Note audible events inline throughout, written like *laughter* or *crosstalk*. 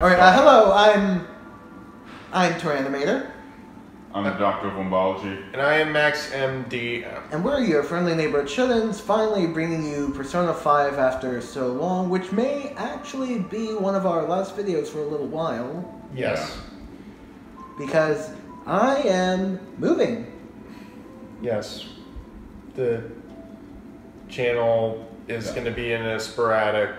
All right, uh, hello. I'm I'm Tyranimator, I'm the doctor of Wombology. And I am Max MD. and we're your friendly neighborhood shut-ins, finally bringing you Persona 5 after so long, which may actually be one of our last videos for a little while, Yes. because I am moving. Yes. The channel is Yeah. going to be in a sporadic.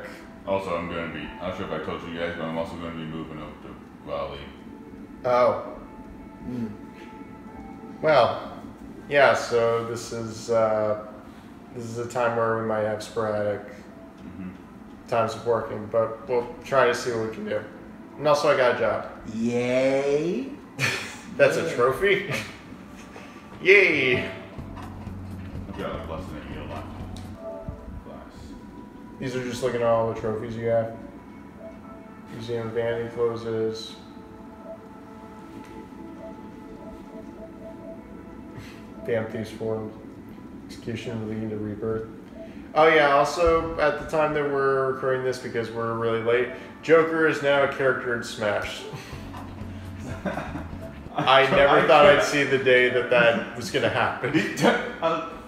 Also, I'm going to be, I'm not sure if I told you guys, but I'm also going to be moving over to Raleigh. Oh. Hmm. Well, yeah. So this is uh, this is a time where we might have sporadic hmm times of working, but we'll try to see what we can do. And also, I got a job. Yay! *laughs* That's a trophy. *laughs* Yay! I've got like less than a year left. Class. These are just looking at all the trophies you have. Museum of Vanity closes. *laughs* Damn Thieves Forum. Execution leading to rebirth. Oh yeah, also at the time that we're recording this because we're really late, Joker is now a character in Smash. *laughs* I never *laughs* thought I'd see the day that that was gonna happen.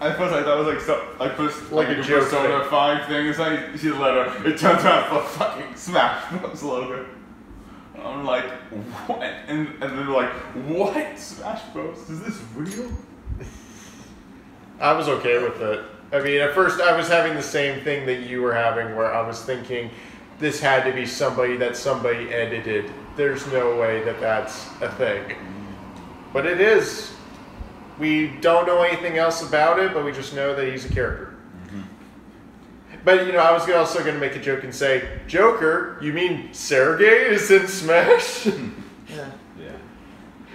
He t- I- At first, I thought it was like so, like first, Like like, a a joke Persona thing. Five thing. It's like see the letter. It turns out the fucking Smash *laughs* Bros logo. I'm like, what? And and they're like, what? Smash Bros? Is this real? I was okay with it. I mean, at first I was having the same thing that you were having, where I was thinking this had to be somebody that somebody edited. There's no way that that's a thing. But it is. We don't know anything else about it, but we just know that he's a character. Mm-hmm. But you know, I was also going to make a joke and say, Joker, you mean Sergey is in Smash? Yeah. *laughs*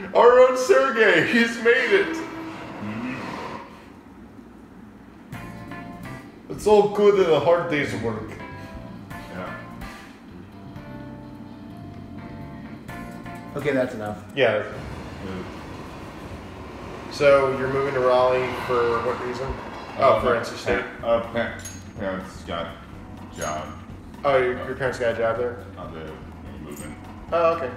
Yeah. Our own Sergey, he's made it. Mm-hmm. It's all good in a hard day's work. Yeah. Okay, that's enough. Yeah. So you're moving to Raleigh for what reason? Oh, for NC State. Uh, pa- parents got job. Oh, your, your parents got a job there. Uh, they're moving. Oh, okay.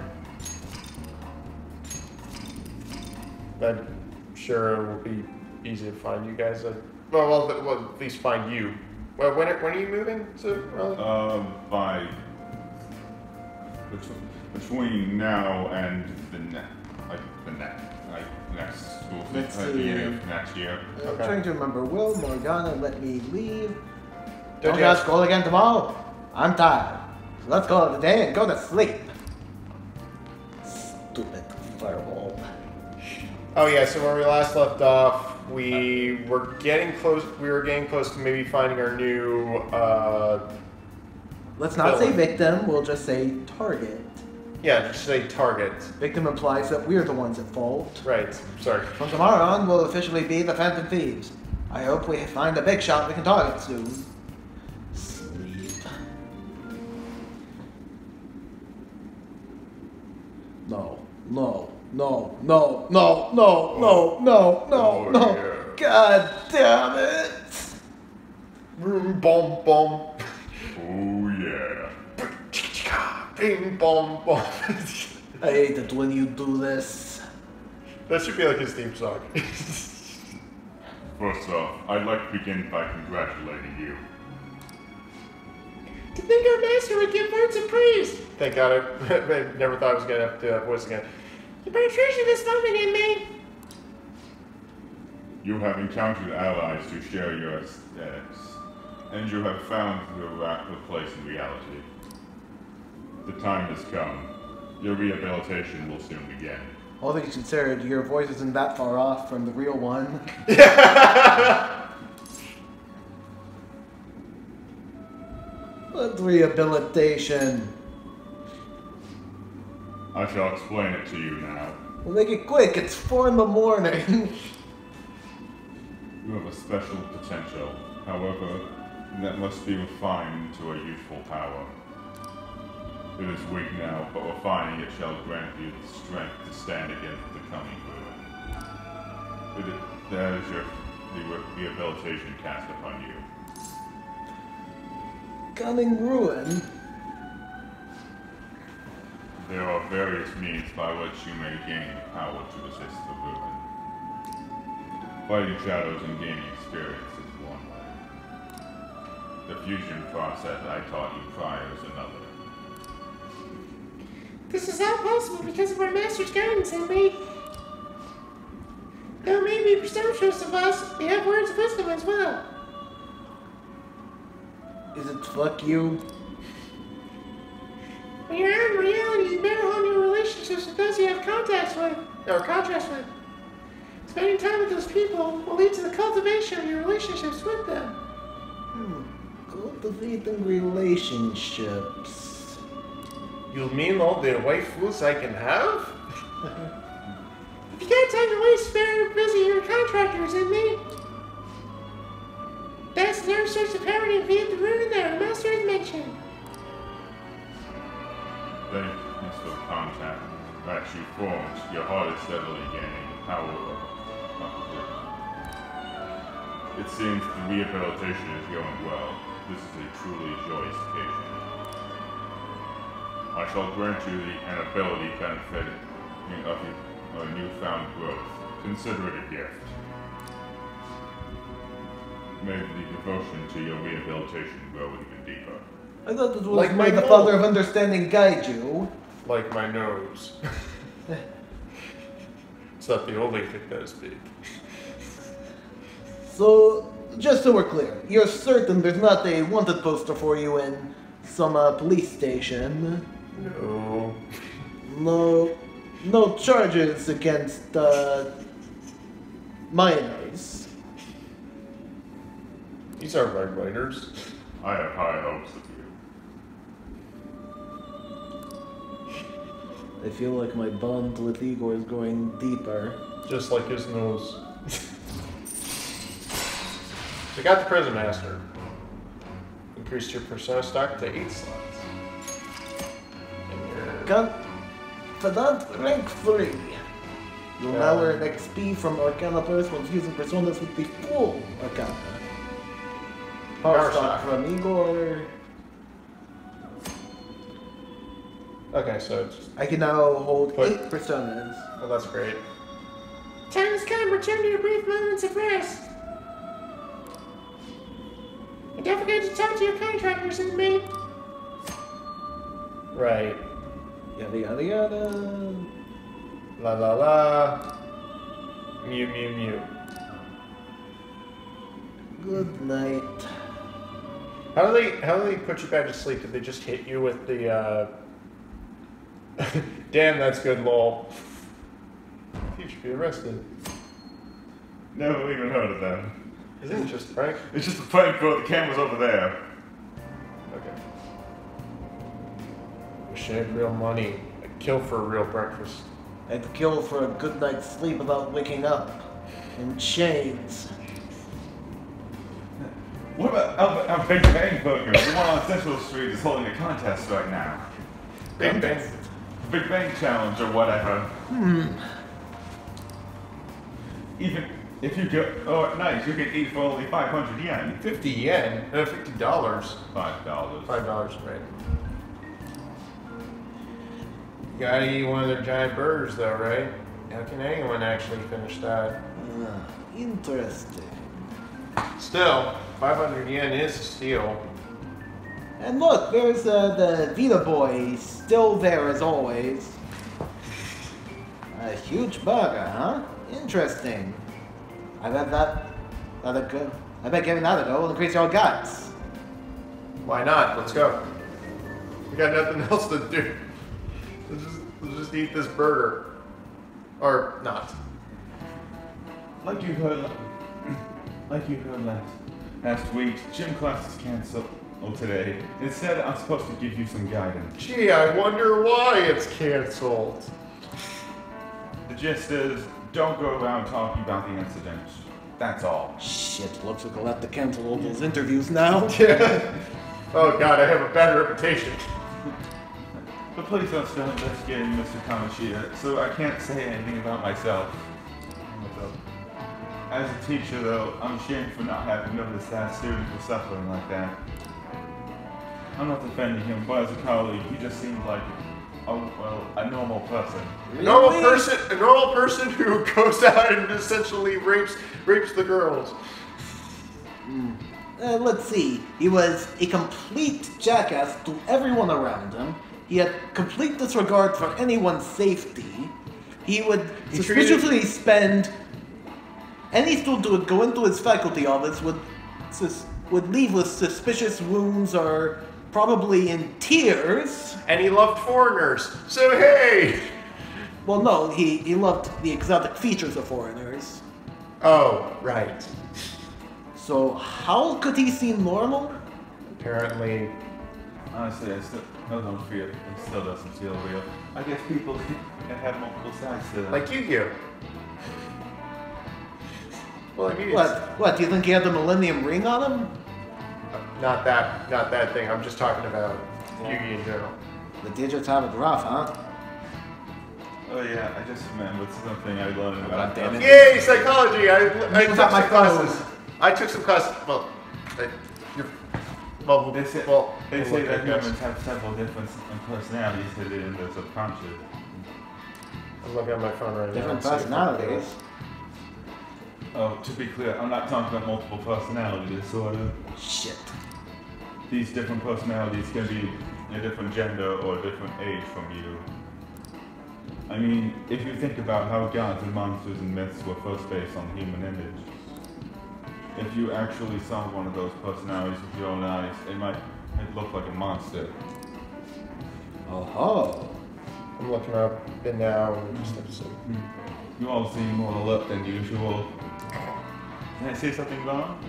I'm sure it will be easy to find you guys. uh, Well, well, well, at least find you. Well, when are, when are you moving to Raleigh? Um, by between, between now and the ne- like the next like next school Let's at the beginning see. of next year. I'm Okay. trying to remember. Will Morgana let me leave? Don't Don't you got have- school again tomorrow? I'm tired. Let's call it a day and go to sleep. Stupid fireball. Oh yeah, so when we last left off, we were getting close. We were getting close to maybe finding our new. Uh, Let's not say Villain. victim, we'll just say target. Yeah, just say target. Victim implies that we're the ones at fault. Right. Sorry. From tomorrow on, we'll officially be the Phantom Thieves. I hope we find a big shot we can target soon. Sleep. No, no, no, no, no, no, no, no, no, Oh, no. yeah. God damn it! Boom, boom, boom. Yeah. Bing, boom, boom. I hate it when you do this. that should be like his theme song. First off, I'd like to begin by congratulating you. to think our master would give words of praise. Thank God, I, *laughs* I never thought I was gonna have to do that voice again. You better treasure this moment in me. You have encountered allies to share your aesthetics, and you have found your uh, rightful place in reality. The time has come. Your rehabilitation will soon begin. All things considered, your voice isn't that far off from the real one. *laughs* What rehabilitation? I shall explain it to you now. We'll make it quick, it's four in the morning. *laughs* You have a special potential, however, that must be refined to a youthful power. It is weak now, but refining it shall grant you the strength to stand against the coming ruin. It that is your the rehabilitation cast upon you. Coming ruin. There are various means by which you may gain the power to resist the ruin. Fighting shadows and gaining experience is one way. The fusion process I taught you prior is another. This is all possible because of our master's guidance, and we. Though maybe presumptuous of us, we have words of wisdom as well. Is it fuck you? When you're out in reality, you better hone your relationships with those you have contacts with, or contracts with. Spending time with those people will lead to the cultivation of your relationships with them. Hmm. Cultivating relationships. You mean all the waifus I can have? If you got time to waste, busy your contractors and me. That's their source of power to invade the ruin that our master has mentioned. Then, instead of contact that you formed, your heart is steadily gaining the power of. It seems the rehabilitation is going well. This is a truly joyous occasion. I shall grant you the, an ability benefiting of your uh, newfound growth. Consider it a gift. May the devotion to your rehabilitation grow even deeper. I thought this was Like may my the. Father of Understanding guide you. Like my nose. it's not the only thing that is big. So, just so we're clear, you're certain there's not a wanted poster for you in some uh, police station. No. No, no charges against uh, minors. These are my minors. I have high hopes of you. I feel like my bond with Igor is going deeper. Just like his nose. so you got the prison master. Increased your persona stock to eight slots. And your Confidant rank 3. You'll now earn XP from Arcana Burst when fusing personas with the full Arcana. Power, Power stock stock. from Igor. Okay, so I can now hold Put- 8 personas. well that's great. Time has come, return to your brief moments of rest. And don't forget to talk to your contractors and me. Right. Yada yada yada. La la la. Mew mew mew. Good night. How do they how do they put you back to sleep? Did they just hit you with the uh *laughs* Damn, that's good lol. You should be arrested. Never even heard of them. Isn't it just a prank? It's just a prank call. The camera's over there. Wish real money. I'd kill for a real breakfast. I'd kill for a good night's sleep without waking up. In chains. What about our, our Big Bang Burger? The one on Central Street is holding a contest right now. Big Bang. Big Bang Challenge or whatever. Hmm. Even if you go, oh, at night, you can eat for only 500 yen. 50 yen. Uh, 50. dollars. Five dollars. $5, right. You gotta eat one of their giant burgers though, right? How can anyone actually finish that? Ah, interesting. Still, 500 yen is a steal. And look, there's uh, the Vita boy still there as always. A huge burger, huh? Interesting. I bet that that'll go. I bet getting that a go will increase your guts. Why not? Let's go. We got nothing *laughs* else to do. Let's just, let's just eat this burger. Or not. Like you heard, like you heard last last week, gym class is canceled today. Instead, I'm supposed to give you some guidance. Gee, I wonder why it's canceled. The gist is, don't go around talking about the incident. That's all. Shit, looks like I'll have to cancel all those interviews now. *laughs* oh god, I have a bad reputation. The police are still investigating Mr. Kamoshida, so I can't say anything about myself. As a teacher, though, I'm ashamed for not having noticed that students were suffering like that. I'm not defending him, but as a colleague, he just seemed like Oh, well, a normal person. A normal Really? person, a normal person who *laughs* goes out and essentially rapes rapes the girls. Uh, let's see. He was a complete jackass to everyone around him. He had complete disregard for anyone's safety. He would He suspiciously spend any student who would go into his faculty office would sus- would leave with suspicious wounds or probably in tears. And he loved foreigners. So hey. Well, no, he, he loved the exotic features of foreigners. Oh, right. So how could he seem normal? Apparently, Honestly, I still I don't feel it still doesn't feel real. I guess people *laughs* can have multiple sides to them. like Yu-Gi-Oh. Well, I mean, it's What? What? Do you think he had the Millennium Ring on him? Uh, not that, not that thing. I'm just talking about Yu-Gi in general. The digits have it rough, huh? Oh yeah, I just remembered something I learned about. God damn it. Yay, psychology! I, I took got my some phone. classes. I took some classes. Well, I, you're, well, They say, well, they we'll say that at humans have several different uh, personalities hidden in the subconscious. I'm looking at my phone right Different now. and see if I can do it. personalities. Oh, to be clear, I'm not talking about multiple personality disorder. Shit. These different personalities can be a different gender or a different age from you. I mean, if you think about how gods and monsters and myths were first based on the human image, if you actually saw one of those personalities with your own eyes, it might it look like a monster. Oh ho. I'm looking up it now and just to see. Hmm. You all seem more alert than usual. Can I say something wrong?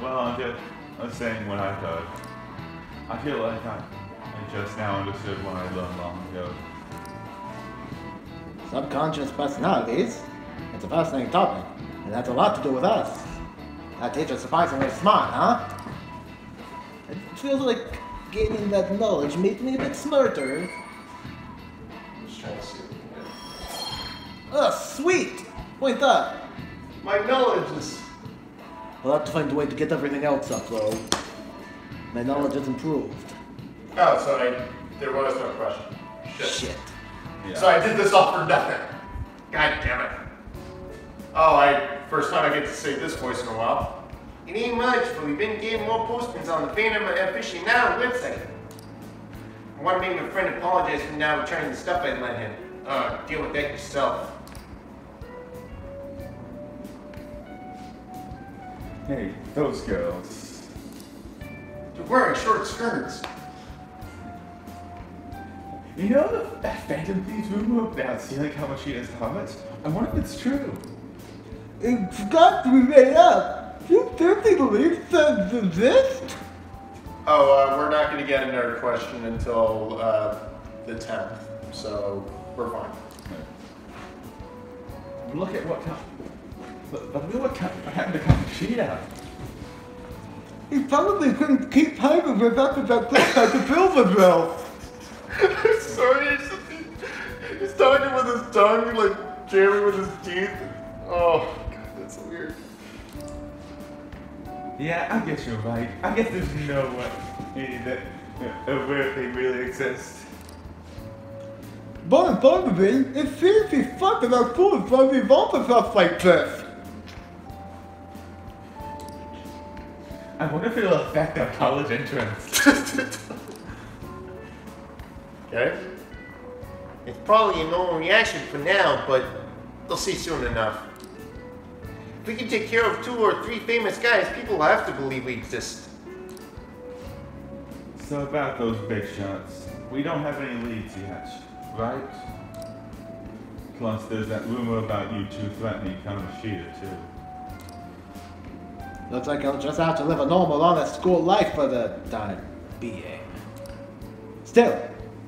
Well, I'm just I was saying what I thought. I feel like I, I just now understood what I learned long ago. Subconscious personalities. It's a fascinating topic, and that's a lot to do with us. That teacher's surprisingly smart, huh? It feels like gaining that knowledge made me a bit smarter. I'm just trying to see. what we can Oh, sweet! Point up. My knowledge is. I'll have to find a way to get everything else up, though. My knowledge has improved. Oh, so I, there was no question. Shit. Shit. Yeah. So I did this all for nothing. God damn it. Oh, I first time I get to say this voice in a while. It ain't much, but we've been getting more postings on the Phantom Fishing Now website. I want to make my friend apologize for now returning the stuff I lent him. Uh, deal with that yourself. Hey, those girls. They're wearing short skirts. You know the that Phantom Thieves rumor about stealing Kamoshida's helmet? I wonder if it's true. It's got to be made up. You seriously believe that exist? Oh, uh, we're not going to get another question until uh, the 10th, so we're fine. Look at what kind. But, but look what kind happened to Kamoshida. He probably couldn't keep hiding with after that thing had to build himself. Sorry, he's, just, he's talking with his tongue, like jamming with his teeth. Oh, Yeah, I guess you're right. I guess there's no way that a weird thing really exists. But part of it, it seems he's fucking our food from the stuff like this. I wonder if it'll affect our college entrance. *laughs* Okay? It's probably a normal reaction for now, but they'll see soon enough. If we can take care of two or three famous guys, people will have to believe we exist. so about those big shots, we don't have any leads yet, right? Plus, there's that rumor about you two threatening Kamoshida too. Looks like I'll just have to live a normal, honest school life for the time being. Still,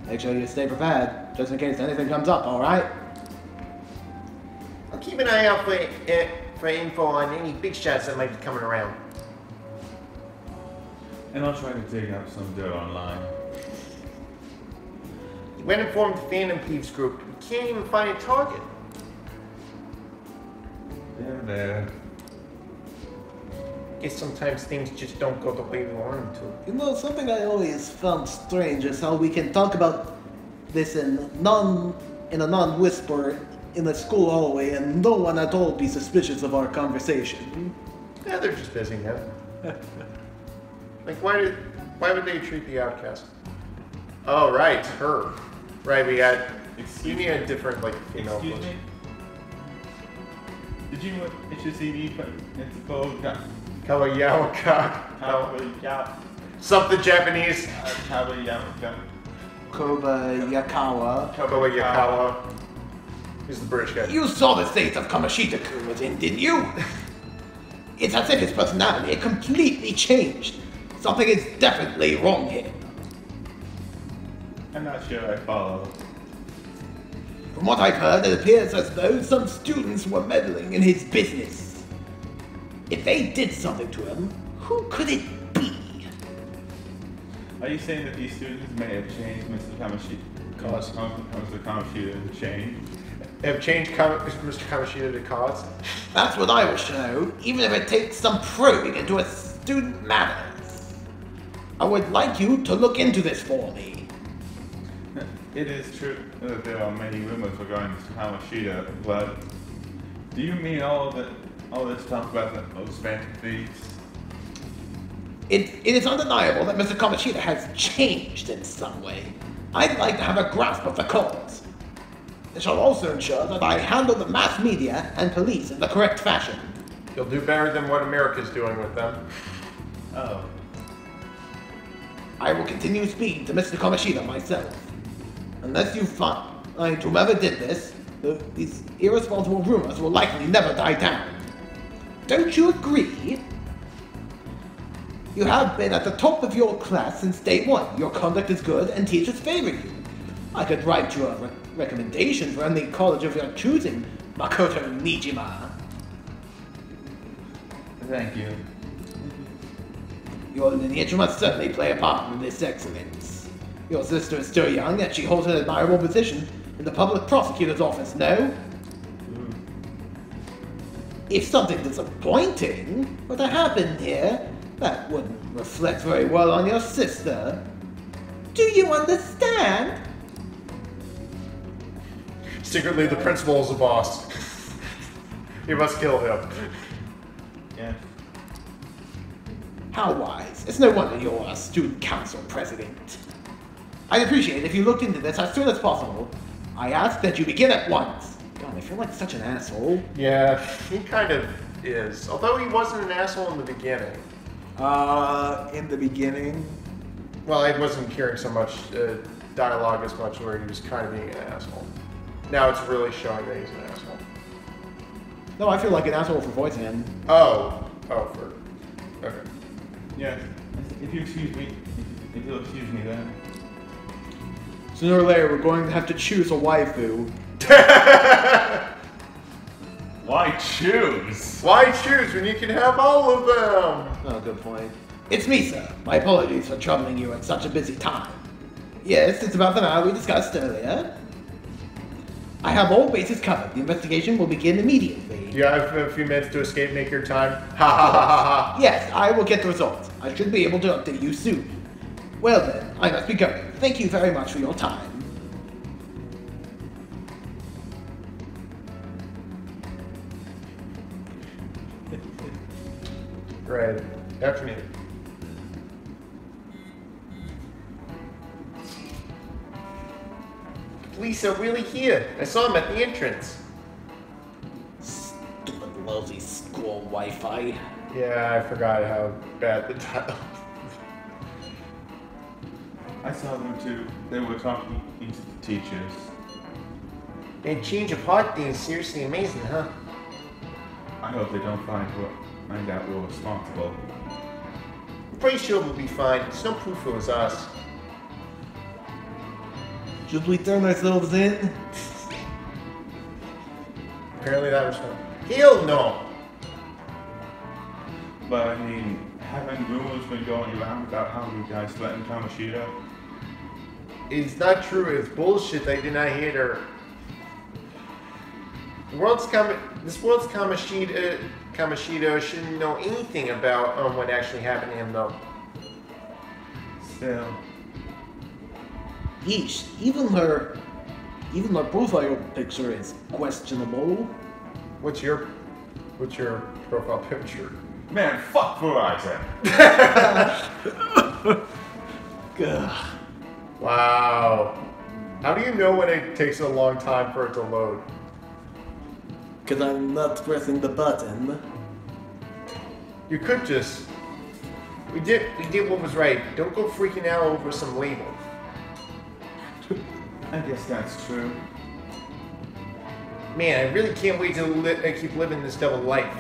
make sure you stay prepared, just in case anything comes up, alright? I'll keep an eye out for, uh, for info on any big shots that might be coming around. And I'll try to dig up some dirt online. When informed the Phantom Thieves group, we can't even find a target. There, there. Guess sometimes things just don't go the way we want them to. You know, something I always found strange is how we can talk about this in non in a non-whisper in the school hallway, and no one at all be suspicious of our conversation. Yeah, they're just busy, yeah. *laughs* like, why did, why would they treat the outcast? Oh, right, her. Right, we got. You need a different, like, female. Excuse voice. me? Did you HSCD principal Kawayawaka. Kawayawa? Something Japanese. Uh, Kawayawa? Kobayakawa. Kawayakawa. He's the British guy. You saw the state of Kamashita-kun was in, didn't you? *laughs* It's as if his personality had completely changed. Something is definitely wrong here. I'm not sure I follow. From what I've heard, it appears as though some students were meddling in his business. If they did something to him, who could it be? Are you saying that these students may have changed Mr. Kamashita? Cause. Mr. Kamashita to change? Have changed Kam- Mr. Kamashita to cause. That's what I wish to know, even if it takes some probing into a student matters. I would like you to look into this for me. It is true that there are many rumors regarding Mr. Kamashita, but do you mean all that all this talk about the, those phantom thieves? It, it is undeniable that Mr. Kamashita has changed in some way. I'd like to have a grasp of the cause. It shall also ensure that I handle the mass media and police in the correct fashion. You'll do better than what America's doing with them. Oh, I will continue speaking to Mr. Kamashita myself. Unless you find whoever did this, the, these irresponsible rumors will likely never die down. Don't you agree? You have been at the top of your class since day one. Your conduct is good and teachers favor you. I could write you a re- recommendation for any college of your choosing, Makoto Nijima. thank you. Your lineage must certainly play a part in this excellence. Your sister is still young, yet she holds an admirable position in the public prosecutor's office, no? Hmm. If something disappointing were to happen here, that wouldn't reflect very well on your sister. Do you understand? Secretly, the principal is the boss. you must kill him. Yeah. How wise. It's no wonder you're a student council president. I'd appreciate it if you looked into this as soon as possible. I ask that you begin at once. God, I feel like such an asshole. Yeah, he kind of is. Although he wasn't an asshole in the beginning. Uh, in the beginning. Well, I wasn't hearing so much uh, dialogue as much where he was kind of being an asshole. Now it's really showing that he's an asshole. No, I feel like an asshole for voicing him. Oh. Oh, for. Okay. Yes. If you excuse me, if you'll excuse me then. Sooner or later, we're going to have to choose a waifu. *laughs* Why choose? Why choose when you can have all of them? Oh, good point. It's me, sir. My apologies for troubling you at such a busy time. Yes, it's about the matter we discussed earlier. I have all bases covered. The investigation will begin immediately. You have a few minutes to escape, make your time? Ha ha ha ha ha. Yes, I will get the results. I should be able to update you soon. Well then, I must be going. Thank you very much for your time. Right. Afternoon. Police are really here. I saw them at the entrance. Stupid lousy school Wi-Fi. Yeah, I forgot how bad the dial. *laughs* I saw them too. They were talking to the teachers. That change of heart thing is seriously amazing, huh? I hope they don't find what find out we're responsible. I'm pretty sure we'll be fine. There's no proof it was us. Should we turn ourselves in? Apparently that was fun. He'll know. But I mean, haven't rumors been going around about how you guys threatened Kamashita? It's not true. It's bullshit. They did not hit her. The world's Kama, this world's Kamashita, Kamashita shouldn't know anything about um, what actually happened to him, though. Still, Yeesh, even her, even her profile picture is questionable. What's your what's your profile picture? Man, fuck Verizon. Gah. *laughs* Wow. How do you know when it takes a long time for it to load? Cause I'm not pressing the button. You could just. We did. We did what was right. Don't go freaking out over some label. I guess that's true. Man, I really can't wait to li- uh, keep living this double life.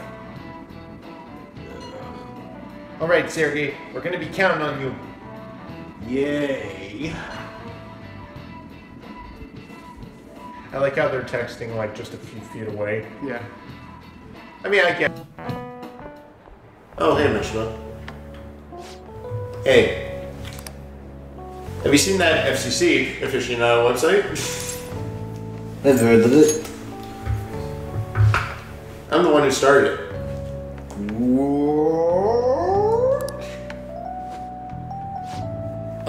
All right, Sergey, we're gonna be counting on you. Yay. I like how they're texting like just a few feet away. Yeah. I mean, I get. Oh, hey, Mishima. Hey. Have you seen that FCC aficionado website? *laughs* I've heard of it. I'm the one who started it.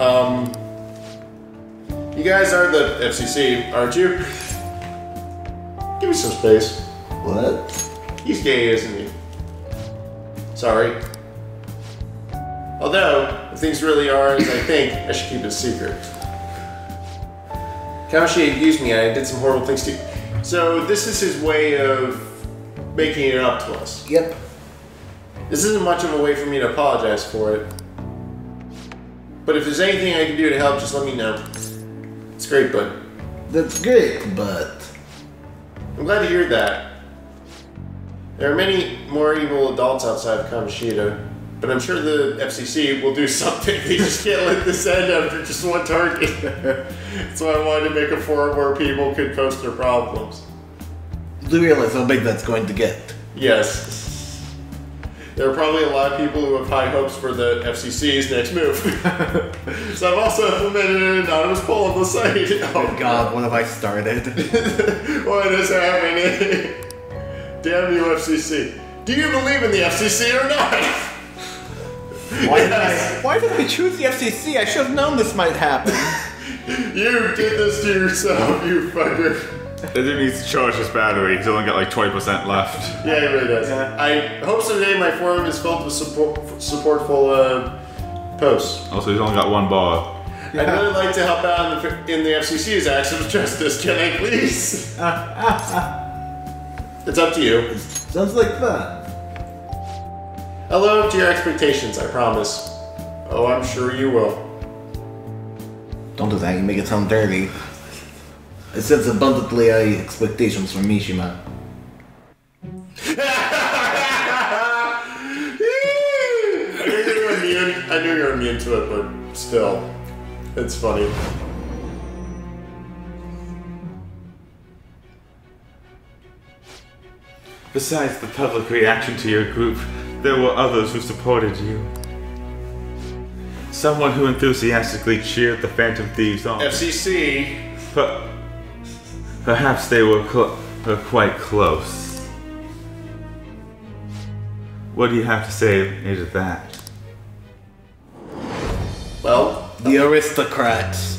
Um, you guys are the FCC, aren't you? Give me some space. What? He's gay, isn't he? Sorry. Although, things really are as I think, I should keep it a secret. Kawashi abused me and I did some horrible things to you. So, this is his way of making it up to us. Yep. This isn't much of a way for me to apologize for it. But if there's anything I can do to help, just let me know. It's great, bud. That's great, but I'm glad to hear that. There are many more evil adults outside of Kamoshida, but I'm sure the FCC will do *laughs* something. They just can't let this end after just one target. *laughs* so I wanted to make a forum where people could post their problems. do you realize how big that's going to get? Yes. There are probably a lot of people who have high hopes for the FCC's next move. *laughs* so I've also implemented an anonymous poll on the site. Oh God, what have I started? What is happening? Damn you, FCC. Do you believe in the FCC or not? Why did I? Why did I choose the FCC? I should have known this might happen. *laughs* You did this to yourself, you fucker. It needs to charge his battery. He's only got like 20% left. Yeah, he really does. I hope someday my forum is filled with support, supportful uh, posts. Also, he's only got one bar. I'd really like to help out in the, in the FCC's acts of justice. Can I please? *laughs* it's up to you. Sounds like fun. I'll live up to your expectations, I promise. Oh, I'm sure you will. Don't do that. You make it sound dirty. It sets abundantly high expectations from Mishima. I knew you were immune. I knew you were immune to it, but still, it's funny. Besides the public reaction to your group, there were others who supported you. Someone who enthusiastically cheered the Phantom Thieves on. FCC. But perhaps they were, were quite close. What do you have to say to that? Well, The aristocrats.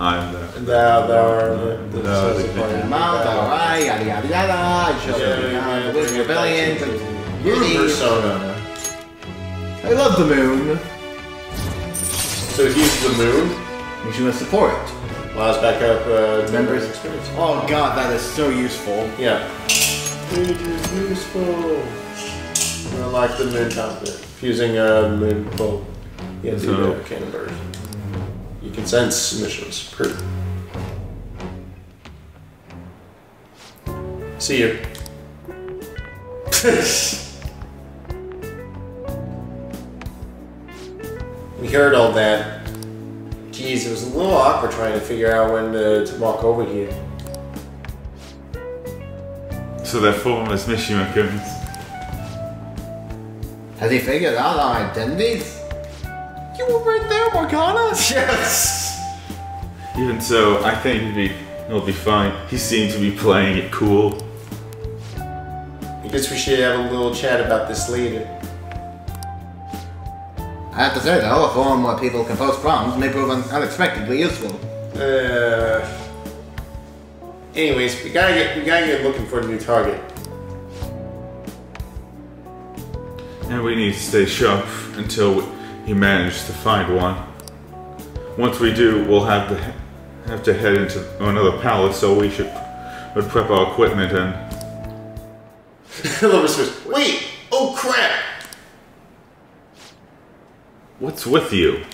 I'm the. there, there, the, the, No, the, they- Mount, alright, yada yada yada. I shall Yeah, be yeah, on yeah, the Wizard yeah, Rebellion. yeah, but Moon beauty. persona. I love the moon. So he's the moon. Mishima support. Allows back up uh, Members. experience. Oh god, that is so useful. Yeah. It is useful. I like the moon topic. Fusing a moon pull into So- the cannon bird. You can send submissions. Per- See you. *laughs* *laughs* we heard all that. Geez, it was a little awkward trying to figure out when to, to walk over here. So their form as Mishimakins. Has he figured out our identities? You were right there, Morgana. *laughs* Yes! Even so, I think he'd be, he'll be fine. He seemed to be playing it cool. I guess we should have a little chat about this later. I have to say though, a forum where people can post problems may prove unexpectedly useful. Uh. Anyways, we gotta get we gotta get looking for a new target. And we need to stay sharp until he manages to find one. Once we do, we'll have to have to head into another palace, so we should prep our equipment and *laughs* Lovis goes, wait! Oh crap! What's with you?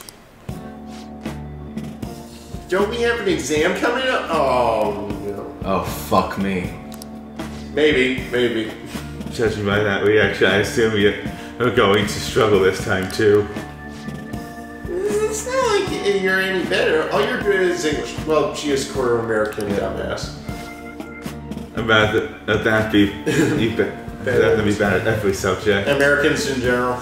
Don't we have an exam coming up? Oh no. Oh fuck me. Maybe, maybe. Judging by that reaction, I assume you're going to struggle this time too. It's not like you're any better. All you're good at is English. Well, she is quarter American dumbass. Rather that uh, that be be *laughs* rather be bad at every subject. Americans in general.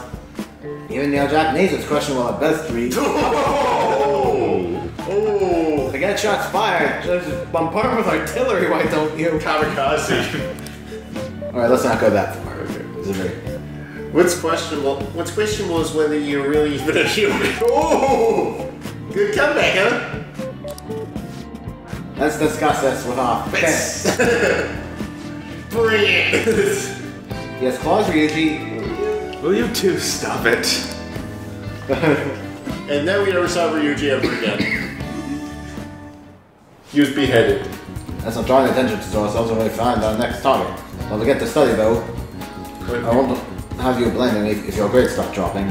Even the Japanese, it's questionable at best three. *laughs* Oh! Oh! I get shots fired. Just bombard with artillery, why don't you? Kamikaze. *laughs* Alright, let's not go that far. This is very- What's questionable? What's questionable is whether you're really even a human. *laughs* Oh! Good comeback, huh? Let's discuss this with our fans. Brilliant. yes, Claus Ryuji. Will you two stop it? *laughs* and then we never saw Ryuji ever again. He was beheaded. Let's not draw attention to ourselves when we find our next target. Don't forget to study though. I won't have you blending if, if your grades start dropping.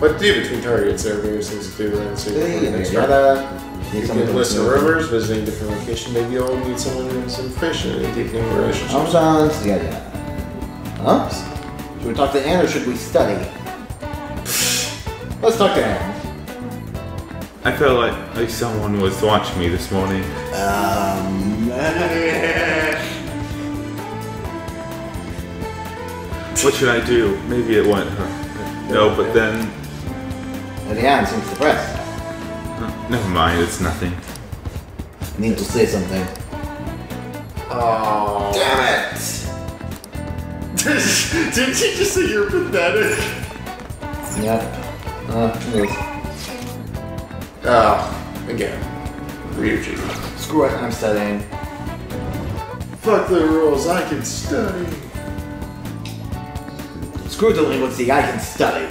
What to do between targets? There are various things to do and so Yeah, you can yeah. Need You can to listen to listen rumors, visiting different locations. Maybe you'll meet someone who has information and deepening relationships. Options, yeah, yeah. Huh? Should we talk to Ann or should we study? Let's talk to Ann. I felt like, like someone was watching me this morning. Um, What should I do? Maybe it won't hurt. No, but then and Ann seems depressed. never mind. It's nothing. Need to say something. Oh. Damn it! Didn't you just say you're pathetic? Yep. Uh. Oh, again. Ryuji. Screw it, I'm studying. Fuck the rules, I can study. Screw delinquency, I can study.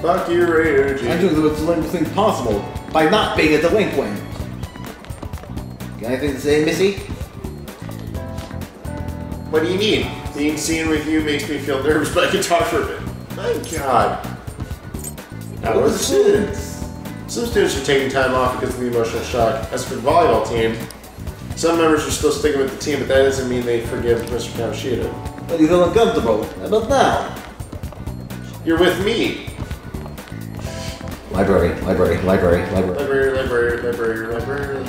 Fuck you, I'm doing the most delinquent thing possible by not being a delinquent. Got anything to say, Missy? What do you need? Being seen with you makes me feel nervous, but I can talk for a bit. My god. That What was the students? Some students are taking time off because of the emotional shock. As for the volleyball team, some members are still sticking with the team, but that doesn't mean they forgive Mr. Kamoshida. But you feel uncomfortable. How about now? You're with me. Library, library, library, library. Library, library, library, library,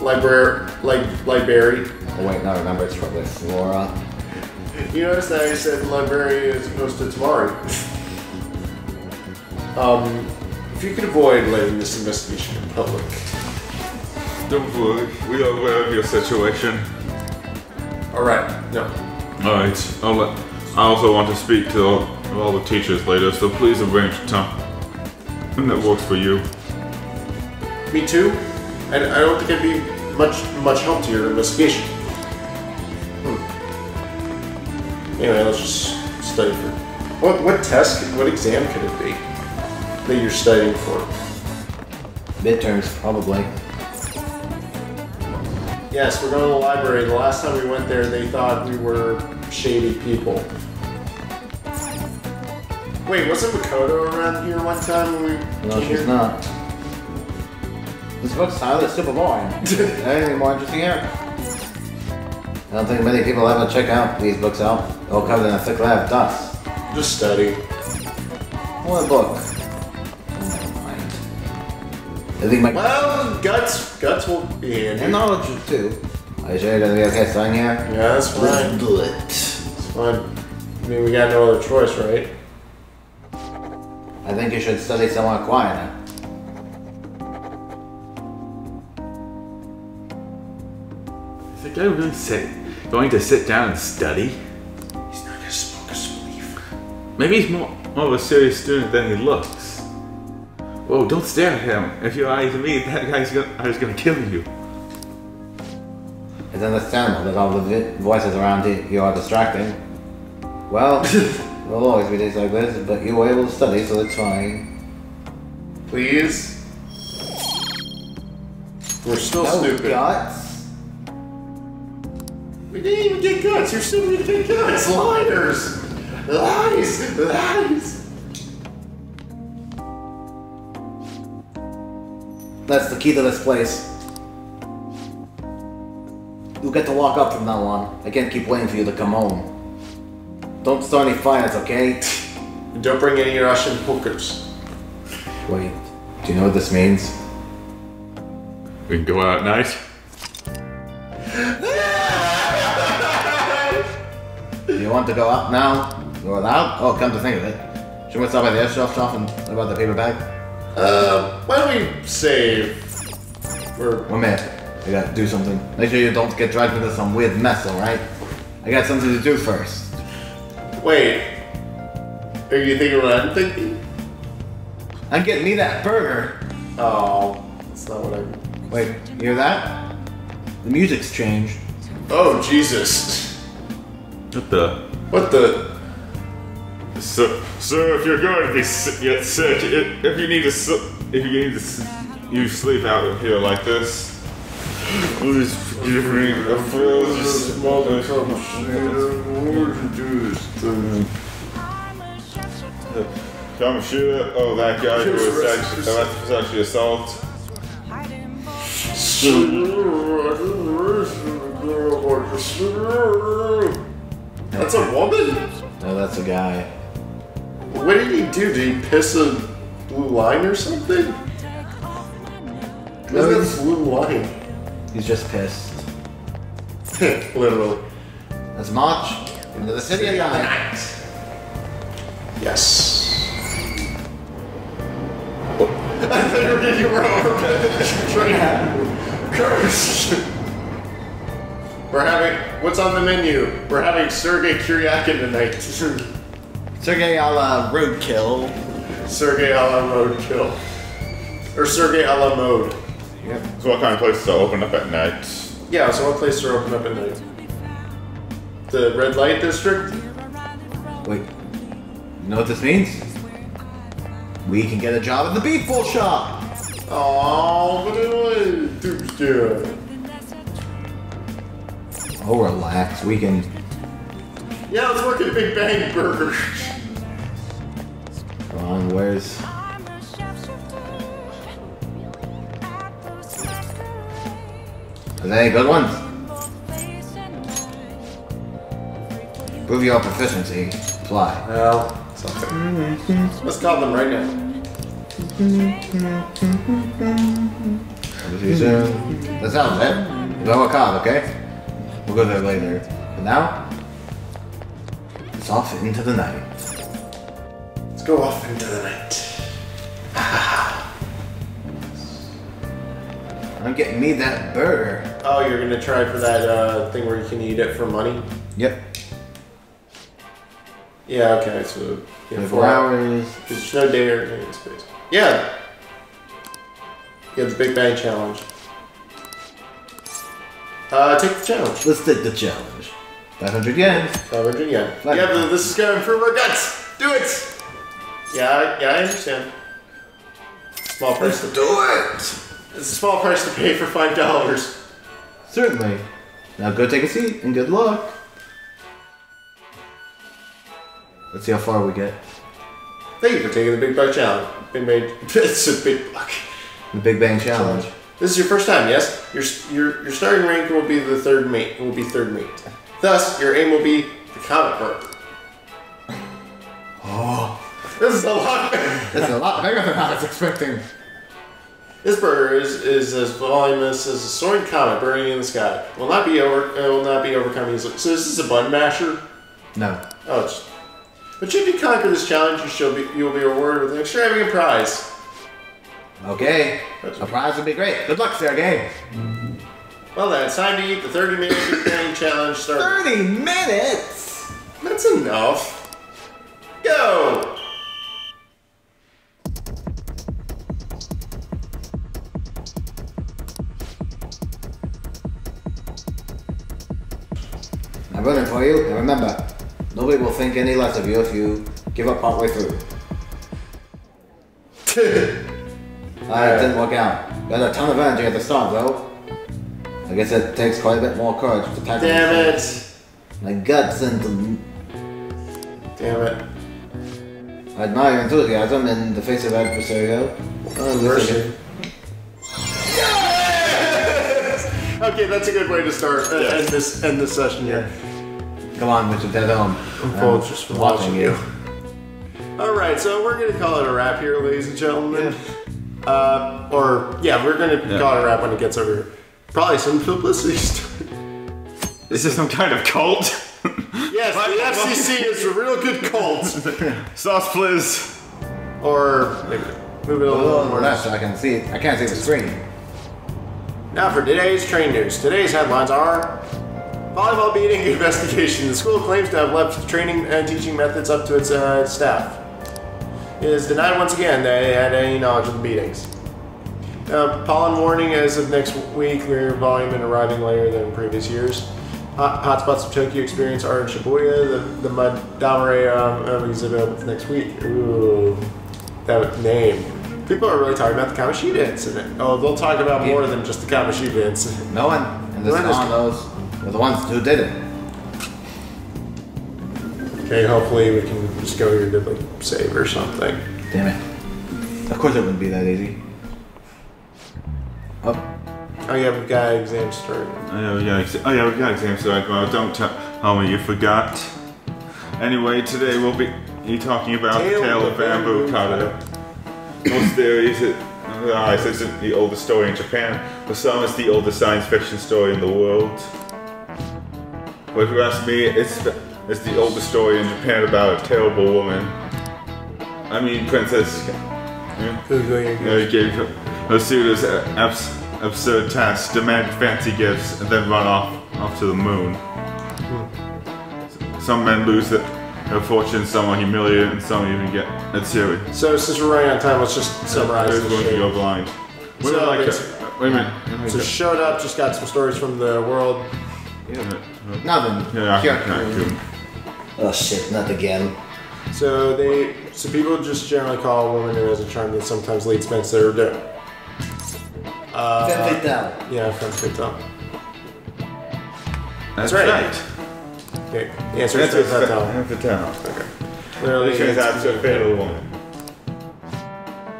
library, library, library. Oh wait, no, remember it's probably Flora. You notice that I said the library as opposed to Tamari. um, if you could avoid letting this investigation in public. Don't worry. We are aware of your situation. Alright, no. All right. I'll let, I also want to speak to all, all the teachers later, so please arrange a time and that works for you. Me too. And I don't think I'd be much much help to your investigation. Anyway, let's just study for. What what test? could- What exam could it be that you're studying for? Midterms, probably. Yes, we're going to the library. The last time we went there, they thought we were shady people. Wait, wasn't Makoto around here one time when we No, she's here? not. This book's highly super boring. Anything more interesting here? I don't think many people ever check out these books out. They're all covered in a thick layer of dust. Just study. What book? Oh, never mind. I think my Well, guts, guts will be handy. and knowledge too. Are you sure you're gonna be okay studying here? Yeah, that's fine. do it. It's fine. I mean, we got no other choice, right? I think you should study somewhat quieter. Is the really sit, going to sit down and study? He's not gonna smoke a spleef. Maybe he's more, more of a serious student than he looks. Whoa, don't stare at him. If you're lying to me, that guy's gonna, I was gonna kill you. It's understandable that all the vi- voices around you, you are distracting. Well, *laughs* there'll always be days like this, but you were able to study, so it's fine. Please. We're still no stupid. guts. We didn't even get guts. You're still gonna get guts. Liners. Lies. Lies. That's the key to this place. You get to walk up from now on. I can't keep waiting for you to come home. Don't start any fires, okay? And don't bring any Russian hookers. Wait, do you know what this means? We can go out at night. Want to go up now? You're allowed? Oh, come to think of it. Should we stop by the airsoft shop and what about the paper bag? Um, why don't we save? Or One minute. I gotta do something. Make sure you don't get dragged into some weird mess, alright? I got something to do first. wait. Are you thinking what I'm thinking? I'm getting me that burger. Oh, that's not what I. Wait, you hear that? The music's changed. Oh Jesus! What the? What the? So, so if you're going to be get sick, if, if you need to, if you need to, you sleep out here like this. Please give me a Come shoot Oh, that guy who was actually, that was actually assault. That's a woman? No, that's a guy. What did he do? Did he piss a blue line or something? No, that blue line? He's just pissed. *laughs* Literally. Let's march into the city of night. Yes. I thought *laughs* you were arm. Curse. We're having. What's on the menu? We're having Sergey Kuryakin tonight. *laughs* Sergey a la roadkill. Sergey a la roadkill. Or Sergey a la mode. So what kind of places are open up at night? Yeah, so what place are open up at night? The red light district? Wait, you know what this means? We can get a job at the beef bowl shop. Oh, but it was Tuesday. Oh, relax. We can. Yeah, let's work at Big Bang Burger. Come on, where's. Are good ones? Prove your proficiency. Apply. Well, something. Let's call them right now. I'll see you soon. That sounds it. We'll have a okay? Go there later. But now, it's off into the night. Let's go off into the night. *sighs* I'm getting me that burger. Oh, you're gonna try for that uh, thing where you can eat it for money? Yep. Yeah, okay, so yeah, four hours. There's no day or space. Yeah. Yeah, the Big Bang Challenge. Uh, take the challenge. Let's take the challenge. 500 yen. 500 yen. Yeah, but this is gonna improve our guts. Do it. Yeah, I- yeah, I understand. Small price to do it! It's a small price to pay for five dollars. Certainly. Now go take a seat and good luck. Let's see how far we get. Thank you for taking the Big Buck Challenge. Been made. *laughs* It's a big buck. The Big Bang Challenge. This is your first time, yes? Your your your starting rank will be the third mate. Will be third mate. Thus, your aim will be the comet burger. *gasps* Oh, This is a lot. this is a lot bigger than I was expecting. This burger is, is as voluminous as a soaring comet burning in the sky. Will not be over. It will not be overcome easily. So this is a bun masher. No. Oh, it's. But should you conquer this challenge, you shall be you will be rewarded with an extravagant prize. Okay. That's a prize would be great. Good luck, Sergey. Well then, it's time to eat the 30 minute Ukraine challenge started. 30 minutes? That's enough. Go! I'm running for you, and remember, nobody will think any less of you if you give up partway through. *laughs* Ah, it didn't work out. You had a ton of energy at the start, though. I guess it takes quite a bit more courage to tackle Damn it! My guts and Damn it! I admire your enthusiasm in the face of adversarial. Oh, Mercy. listen, *laughs* Okay, that's a good way to start uh, end this end this session here. Come on, Mr. Dead Home. full just I'm watching you. you. All right, so we're gonna call it a wrap here, ladies and gentlemen. Uh, or yeah, we're gonna call it a wrap when it gets over here. Probably some publicity. *laughs* stunt. Is this some kind of cult? yes, *laughs* the FCC is a real good cult. *laughs* Sauce Fliz. or maybe move it a A little little more. less so I can see. I can't see the screen. Now for today's train news. Today's headlines are volleyball beating investigation. The school claims to have left training and teaching methods up to its uh, staff. Is denied once again that it had any knowledge of the beatings. Uh, pollen warning as of next week, clear volume and arriving later than previous years. Hot, hotspots of Tokyo experience are in Shibuya. The, the Mud Damare um, exhibit next week. Ooh, that name. People are really talking about the Kamoshida incident. Oh, they'll talk about more than just the Kamoshida incident. No one in this No one is- town knows. The ones who did it. Okay, hopefully we can just go here to like save or something. Damn it. Of course it wouldn't be that easy. Oh, Oh yeah, we've got exam starting. Oh yeah, we got oh yeah, we got exams today. Well, don't tell tell me you forgot. Anyway, today we'll be you talking about Tale the tale of of bamboo Bamboo cutter. Most theories it uh, it says it's the oldest story in Japan. For some, it's the oldest science fiction story in the world. But if you ask me, it's the, it's the oldest story in Japan about a terrible woman. I mean, Princess. yeah. Who go here? You gave her, her suitors a- abs- absurd tasks, demand fancy gifts, and then run off off to the moon. Some men lose their, their fortune, some are humiliated, and some even get a teary. So since we're running out of time, let's just summarize There's this going to go blind. Wait, So like, it's- uh, wait a minute. So go. showed up, just got some stories from the world. nothing. Yeah, I Oh shit, not again. So they, so people just generally call a woman who has a charm that sometimes leads men to their doom. Uh, Femme fatale. yeah, from TikTok. That's right. right. Okay, the answer is That's Femme a Fatale. fatale. Okay. Literally, Which turns it's- out to a fatal woman.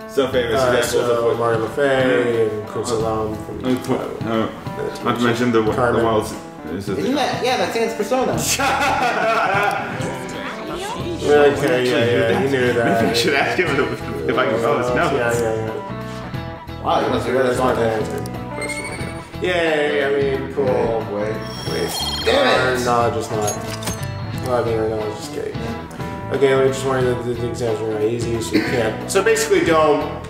Some famous Uh, examples of so what. Marty LaFay and Chris Alam from. Uh, uh, Not to mention the, the Carmen. Wild. Is it, Isn't that? Yeah, that's Sans Persona. Okay, yeah, yeah, you knew that. I *laughs* should ask him if, if I can follow his notes. Yeah, yeah, yeah. Wow, you must be really That's my smart. Yeah, I mean, cool. Wait. Wait. Damn Or it. no, just not. Well, I mean, or no, just kidding. Okay, let me just warn you that the, the exams are not easy, so you can't. So basically, don't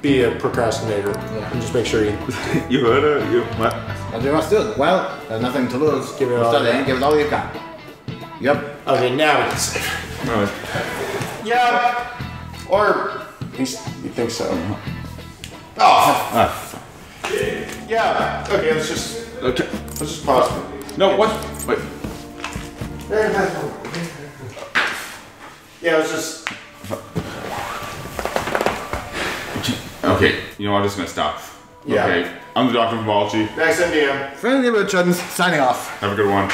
be a procrastinator. Yeah. And just make sure you. *laughs* You heard her? You, what? What do you must do? Well, there's nothing to lose. Give it all you studying, got. give it all you've got. Yep. Okay, now we can save. No, Yeah. Or at least you think so. Oh. ah, Yeah. Okay, let's just okay. let's just pause. No, what? Wait. Yeah, let's just. Okay, you know what? I'm just gonna stop. Yeah. Okay, I'm the Doctor from Biology. Next MDM. Friendly Richards, signing off. Have a good one.